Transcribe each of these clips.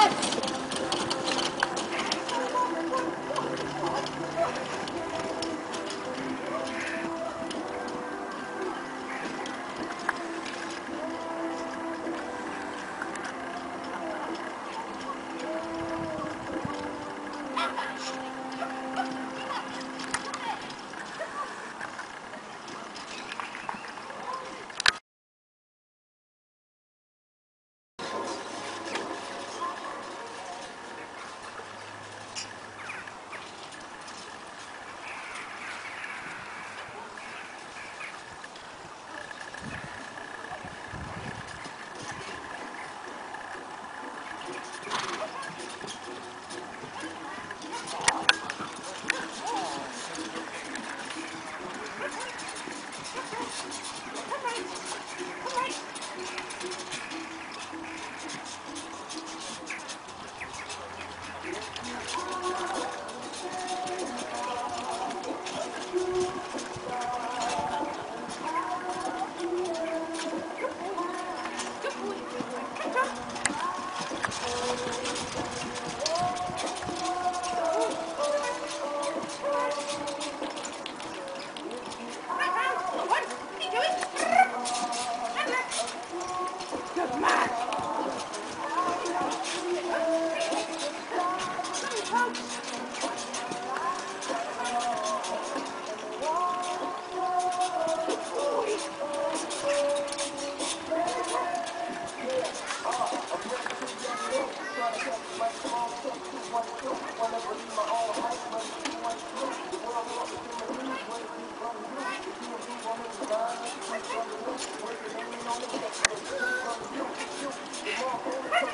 What?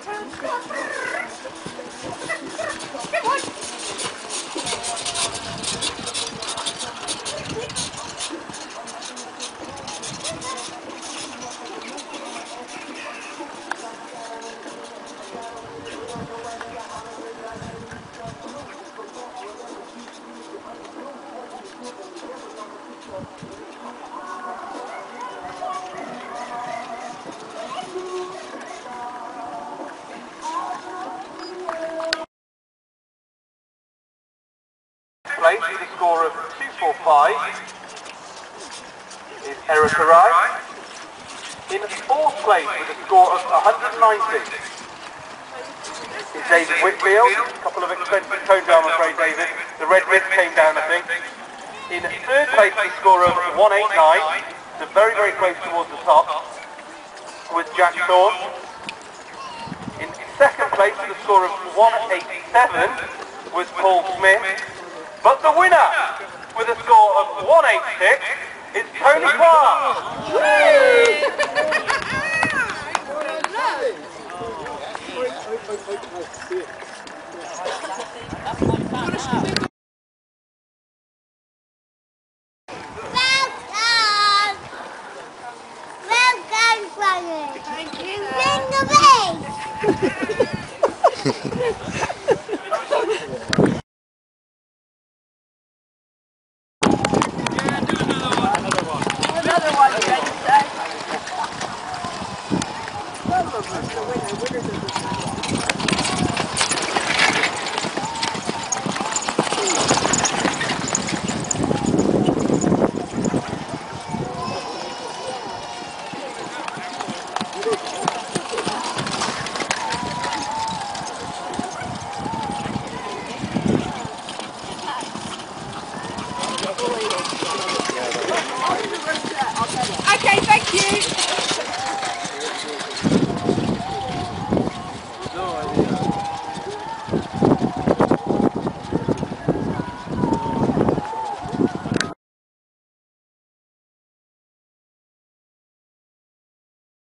Thank 645 is Erica Rai. In fourth place with a score of 190 is David Whitfield. A couple of expensive tone down, I'm afraid, David. The red wrist came down, I think. In third place with a score of 189, so very, very close towards the top, with Jack Thorne. In second place with a score of 187 was Paul Smith. But the winner with a score of 186